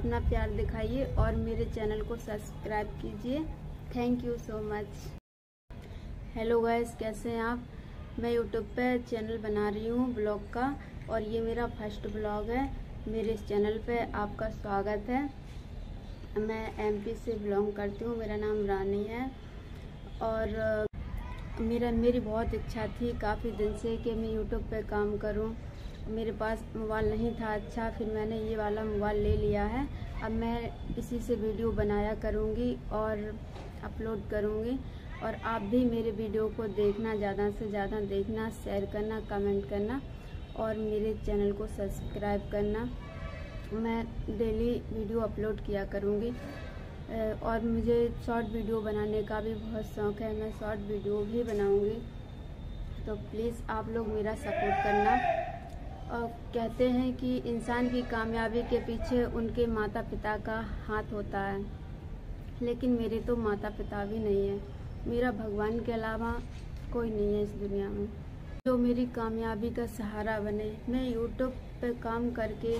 अपना प्यार दिखाइए और मेरे चैनल को सब्सक्राइब कीजिए। Thank you so much hello guys कैसे हैं आप? मैं यूट्यूब पे चैनल बना रही हूँ ब्लॉग का, और ये मेरा फ़र्स्ट ब्लॉग है। मेरे इस चैनल पे आपका स्वागत है। मैं एमपी से बिलोंग करती हूँ, मेरा नाम रानी है। और, मेरा, मेरी बहुत इच्छा थी काफ़ी दिन से कि मैं यूट्यूब पे काम करूँ। मेरे पास मोबाइल नहीं था अच्छा फिर मैंने ये वाला मोबाइल ले लिया है। अब मैं इसी से वीडियो बनाया करूँगी और अपलोड करूँगी। और आप भी मेरे वीडियो को देखना, ज़्यादा से ज़्यादा देखना शेयर करना कमेंट करना और मेरे चैनल को सब्सक्राइब करना। मैं डेली वीडियो अपलोड किया करूँगी। और मुझे शॉर्ट वीडियो बनाने का भी बहुत शौक़ है। मैं शॉर्ट वीडियो भी बनाऊँगी। तो प्लीज़ आप लोग मेरा सपोर्ट करना। कहते हैं कि इंसान की कामयाबी के पीछे उनके माता पिता का हाथ होता है। लेकिन मेरे तो माता पिता भी नहीं है। मेरा भगवान के अलावा कोई नहीं है इस दुनिया में। जो मेरी कामयाबी का सहारा बने, मैं यूट्यूब पर काम करके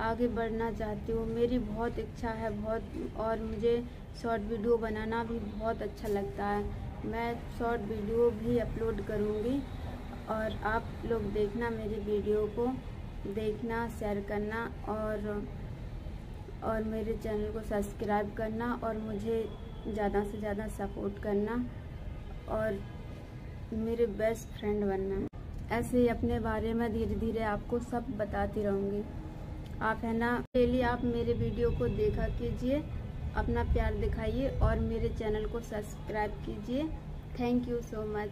आगे बढ़ना चाहती हूँ। मेरी बहुत इच्छा है, बहुत, और मुझे शॉर्ट वीडियो बनाना भी बहुत अच्छा लगता है। मैं शॉर्ट वीडियो भी अपलोड करूँगी। और आप लोग देखना मेरी वीडियो को, देखना शेयर करना और और मेरे चैनल को सब्सक्राइब करना और मुझे ज़्यादा से ज़्यादा सपोर्ट करना और मेरे बेस्ट फ्रेंड बनना। ऐसे ही अपने बारे में धीरे धीरे आपको सब बताती रहूँगी। आप है ना, डेली आप मेरे वीडियो को देखा कीजिए, अपना प्यार दिखाइए और मेरे चैनल को सब्सक्राइब कीजिए। Thank you so much